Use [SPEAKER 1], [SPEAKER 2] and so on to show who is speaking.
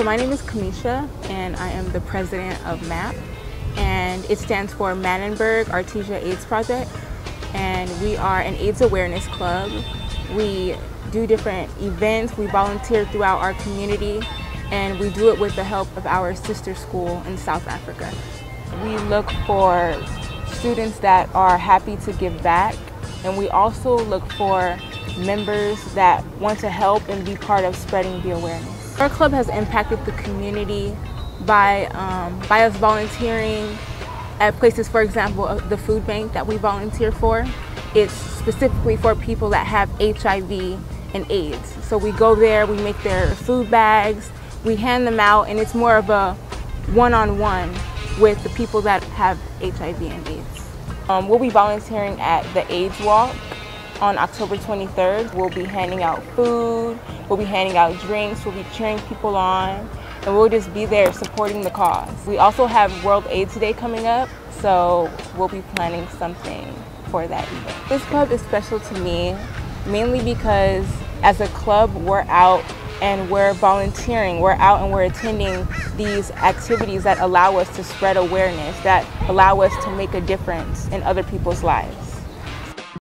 [SPEAKER 1] So my name is Kamisha and I am the president of MAAP and it stands for Manenberg Artesia AIDS Project and we are an AIDS awareness club. We do different events, we volunteer throughout our community and we do it with the help of our sister school in South Africa. We look for students that are happy to give back and we also look for members that want to help and be part of spreading the awareness. Our club has impacted the community by, um, by us volunteering at places, for example, uh, the food bank that we volunteer for. It's specifically for people that have HIV and AIDS. So we go there, we make their food bags, we hand them out, and it's more of a one-on-one -on -one with the people that have HIV and AIDS. Um, we'll be volunteering at the AIDS Walk on October 23rd. We'll be handing out food, we'll be handing out drinks, we'll be cheering people on, and we'll just be there supporting the cause. We also have World AIDS Day coming up, so we'll be planning something for that event. This club is special to me mainly because as a club we're out and we're volunteering, we're out and we're attending these activities that allow us to spread awareness, that allow us to make a difference in other people's lives.